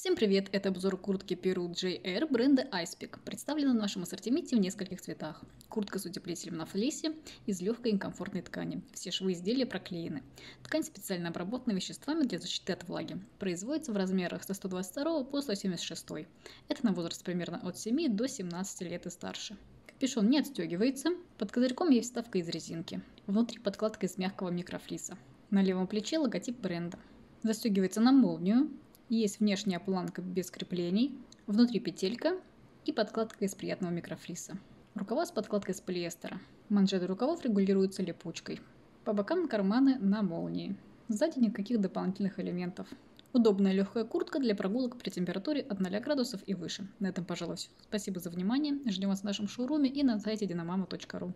Всем привет! Это обзор куртки Peru JR бренда Icepick. Представлена в нашем ассортименте в нескольких цветах. Куртка с утеплителем на флисе из легкой и комфортной ткани. Все швы изделия проклеены. Ткань специально обработана веществами для защиты от влаги. Производится в размерах со 122 по 176. Это на возраст примерно от 7 до 17 лет и старше. Капюшон не отстегивается. Под козырьком есть вставка из резинки. Внутри подкладка из мягкого микрофлиса. На левом плече логотип бренда. Застегивается на молнию, есть внешняя планка без креплений, внутри петелька и подкладка из приятного микрофлиса. Рукава с подкладкой из полиэстера. Манжеты рукавов регулируются липучкой. По бокам карманы на молнии. Сзади никаких дополнительных элементов. Удобная легкая куртка для прогулок при температуре от 0 градусов и выше. На этом, пожалуй, все. Спасибо за внимание. Ждем вас в нашем шоуруме и на сайте dinamama.ru.